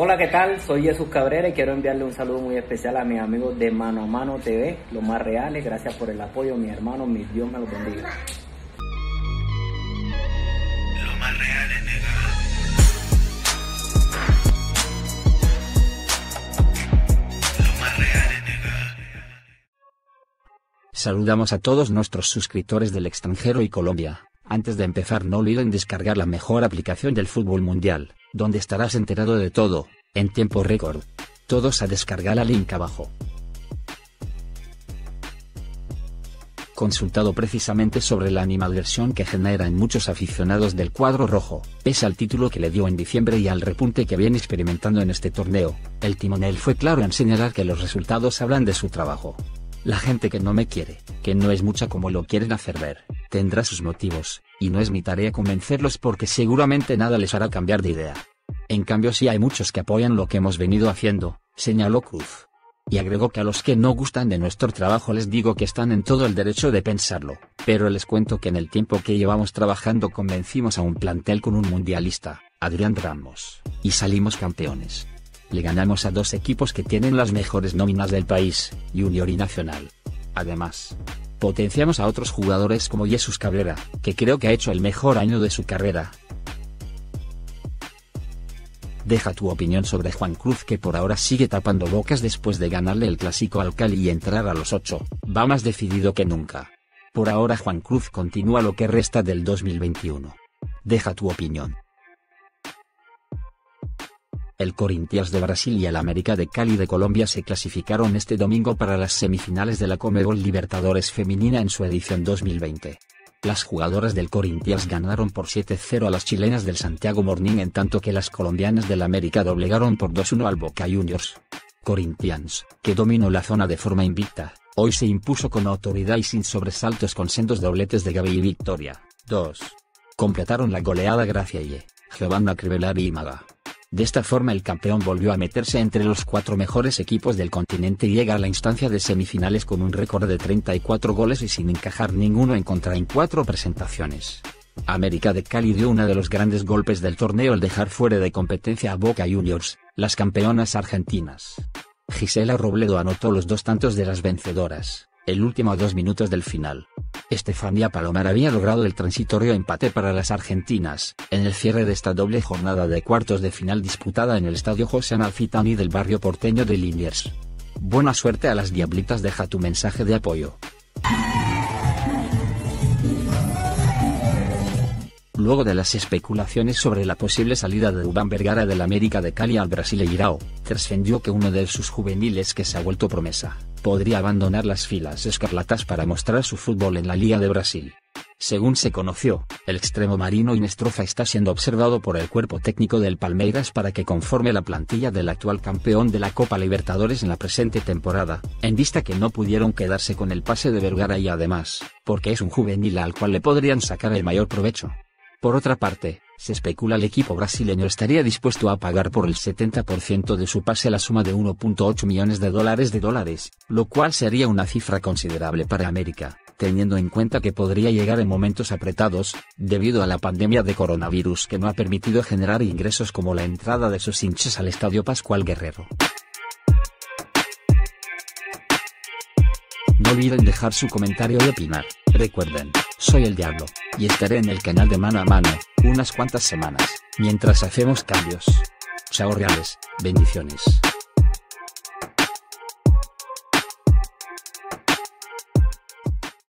Hola, ¿qué tal? Soy Jesús Cabrera y quiero enviarle un saludo muy especial a mis amigos de Mano a Mano TV, los más reales. Gracias por el apoyo, mis hermanos, mis Dios me los bendiga. Lo más real es Lo más real es Saludamos a todos nuestros suscriptores del extranjero y Colombia. Antes de empezar no olviden descargar la mejor aplicación del fútbol mundial, donde estarás enterado de todo, en tiempo récord. Todos a descargar la link abajo. Consultado precisamente sobre la animadversión que genera en muchos aficionados del cuadro rojo, pese al título que le dio en diciembre y al repunte que viene experimentando en este torneo, el timonel fue claro en señalar que los resultados hablan de su trabajo. La gente que no me quiere, que no es mucha como lo quieren hacer ver, tendrá sus motivos, y no es mi tarea convencerlos porque seguramente nada les hará cambiar de idea. En cambio sí hay muchos que apoyan lo que hemos venido haciendo, señaló Cruz. Y agregó que a los que no gustan de nuestro trabajo les digo que están en todo el derecho de pensarlo, pero les cuento que en el tiempo que llevamos trabajando convencimos a un plantel con un mundialista, Adrián Ramos, y salimos campeones. Le ganamos a dos equipos que tienen las mejores nóminas del país, Junior y Nacional. Además, potenciamos a otros jugadores como Jesús Cabrera, que creo que ha hecho el mejor año de su carrera, Deja tu opinión sobre Juan Cruz que por ahora sigue tapando bocas después de ganarle el clásico al Cali y entrar a los 8, va más decidido que nunca. Por ahora Juan Cruz continúa lo que resta del 2021. Deja tu opinión. El Corinthians de Brasil y el América de Cali de Colombia se clasificaron este domingo para las semifinales de la Comebol Libertadores Femenina en su edición 2020. Las jugadoras del Corinthians ganaron por 7-0 a las chilenas del Santiago Morning en tanto que las colombianas del América doblegaron por 2-1 al Boca Juniors. Corinthians, que dominó la zona de forma invicta, hoy se impuso con autoridad y sin sobresaltos con sendos dobletes de Gaby y Victoria. 2. Completaron la goleada Gracia y Giovanna Crivellari y Maga. De esta forma el campeón volvió a meterse entre los cuatro mejores equipos del continente y llega a la instancia de semifinales con un récord de 34 goles y sin encajar ninguno en contra en cuatro presentaciones. América de Cali dio uno de los grandes golpes del torneo al dejar fuera de competencia a Boca Juniors, las campeonas argentinas. Gisela Robledo anotó los dos tantos de las vencedoras, el último a dos minutos del final. Estefanía Palomar había logrado el transitorio empate para las argentinas, en el cierre de esta doble jornada de cuartos de final disputada en el estadio José Amalfitani del barrio porteño de Liniers. Buena suerte a las diablitas deja tu mensaje de apoyo. Luego de las especulaciones sobre la posible salida de Dubán Vergara del América de Cali al Brasileirao, trascendió que uno de sus juveniles que se ha vuelto promesa, podría abandonar las filas escarlatas para mostrar su fútbol en la Liga de Brasil. Según se conoció, el extremo marino Inestrofa está siendo observado por el cuerpo técnico del Palmeiras para que conforme la plantilla del actual campeón de la Copa Libertadores en la presente temporada, en vista que no pudieron quedarse con el pase de Vergara y además, porque es un juvenil al cual le podrían sacar el mayor provecho. Por otra parte, se especula el equipo brasileño estaría dispuesto a pagar por el 70% de su pase la suma de 1.8 millones de dólares de dólares, lo cual sería una cifra considerable para América, teniendo en cuenta que podría llegar en momentos apretados, debido a la pandemia de coronavirus que no ha permitido generar ingresos como la entrada de sus hinchas al Estadio Pascual Guerrero. No olviden dejar su comentario y opinar. Recuerden, soy el Diablo, y estaré en el canal de mano a mano, unas cuantas semanas, mientras hacemos cambios. Chao reales, bendiciones.